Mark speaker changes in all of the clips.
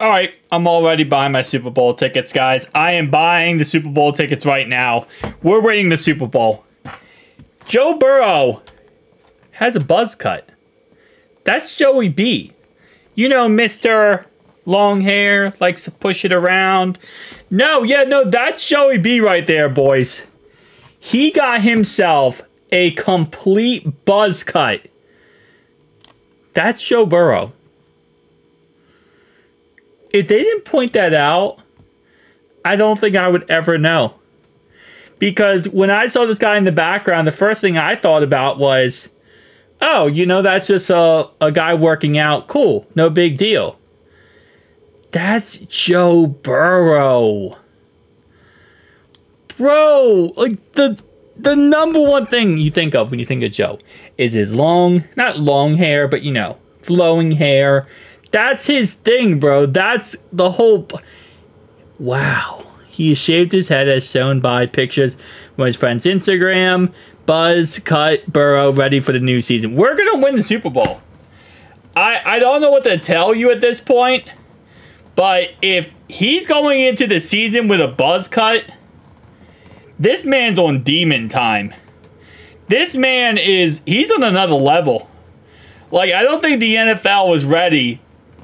Speaker 1: all right, I'm already buying my Super Bowl tickets, guys. I am buying the Super Bowl tickets right now. We're waiting the Super Bowl. Joe Burrow has a buzz cut. That's Joey B. You know, Mr. Long hair, likes to push it around. No, yeah, no, that's Joey B right there, boys. He got himself a complete buzz cut. That's Joe Burrow if they didn't point that out, I don't think I would ever know. Because when I saw this guy in the background, the first thing I thought about was, oh, you know, that's just a, a guy working out. Cool. No big deal. That's Joe Burrow. Bro, like the the number one thing you think of when you think of Joe is his long, not long hair, but you know, flowing hair that's his thing, bro. That's the whole. Wow. He shaved his head as shown by pictures from his friend's Instagram. Buzz cut Burrow ready for the new season. We're gonna win the Super Bowl. I I don't know what to tell you at this point, but if he's going into the season with a buzz cut, this man's on demon time. This man is he's on another level. Like I don't think the NFL was ready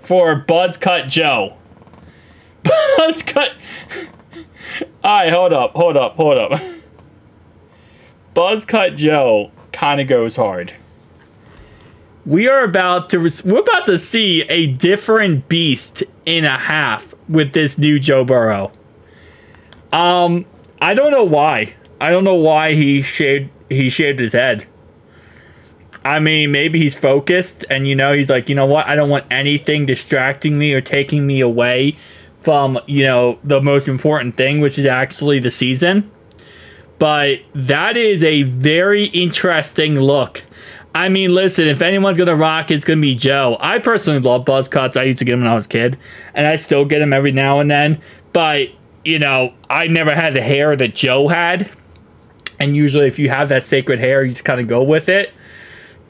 Speaker 1: for Buzz Cut Joe. Buzz Cut. Alright, hold up, hold up, hold up. Buzz Cut Joe kind of goes hard. We are about to we're about to see a different beast in a half with this new Joe Burrow. Um, I don't know why. I don't know why he shaved he shaved his head. I mean, maybe he's focused and, you know, he's like, you know what? I don't want anything distracting me or taking me away from, you know, the most important thing, which is actually the season. But that is a very interesting look. I mean, listen, if anyone's going to rock, it's going to be Joe. I personally love buzz cuts. I used to get them when I was a kid, and I still get them every now and then. But, you know, I never had the hair that Joe had. And usually, if you have that sacred hair, you just kind of go with it.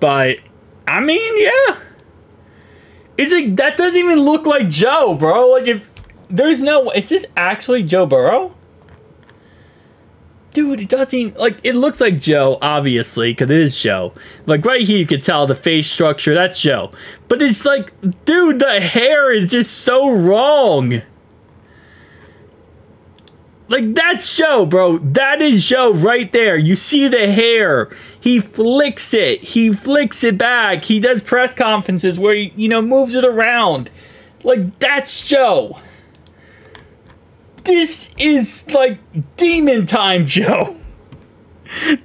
Speaker 1: But I mean, yeah. It's like that doesn't even look like Joe, bro. Like if there's no is this actually Joe Burrow? Dude, it doesn't like it looks like Joe, obviously, because it is Joe. Like right here you can tell the face structure, that's Joe. But it's like, dude, the hair is just so wrong. Like, that's Joe, bro. That is Joe right there. You see the hair. He flicks it. He flicks it back. He does press conferences where he, you know, moves it around. Like, that's Joe. This is, like, demon time, Joe.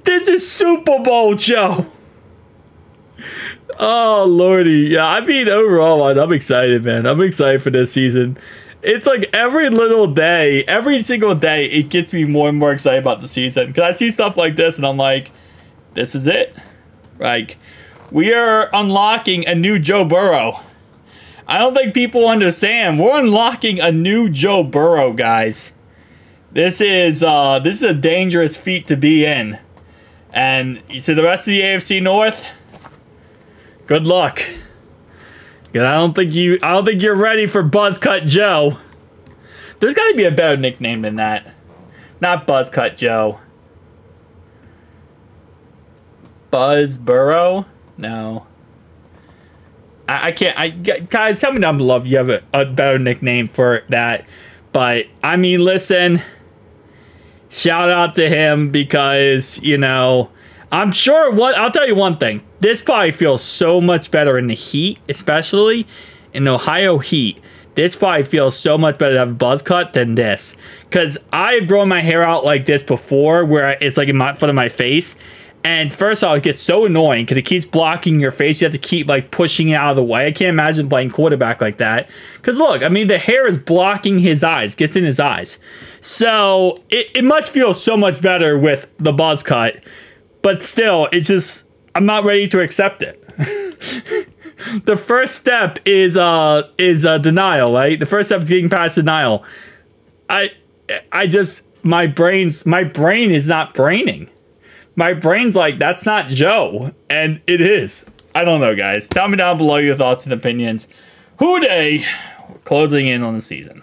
Speaker 1: This is Super Bowl, Joe. Oh, lordy. Yeah, I mean, overall, I'm excited, man. I'm excited for this season it's like every little day, every single day, it gets me more and more excited about the season. Because I see stuff like this and I'm like, this is it. Like, we are unlocking a new Joe Burrow. I don't think people understand. We're unlocking a new Joe Burrow, guys. This is uh, this is a dangerous feat to be in. And you see the rest of the AFC North, good luck. Cause I don't think you I don't think you're ready for Buzzcut Joe. There's gotta be a better nickname than that. Not Buzzcut Joe. Buzz Burrow? No. I, I can't I guys tell me down below if you have a, a better nickname for that. But I mean listen. Shout out to him because, you know, I'm sure what I'll tell you one thing. This probably feels so much better in the heat, especially in Ohio heat. This probably feels so much better to have a buzz cut than this. Cause I've grown my hair out like this before where it's like in my front of my face. And first off, it gets so annoying because it keeps blocking your face. You have to keep like pushing it out of the way. I can't imagine playing quarterback like that. Because look, I mean, the hair is blocking his eyes, gets in his eyes. So it, it must feel so much better with the buzz cut. But still, it's just I'm not ready to accept it. the first step is uh is uh, denial, right? The first step is getting past denial. I I just my brain's my brain is not braining. My brain's like that's not Joe, and it is. I don't know, guys. Tell me down below your thoughts and opinions. Who Dey? closing in on the season.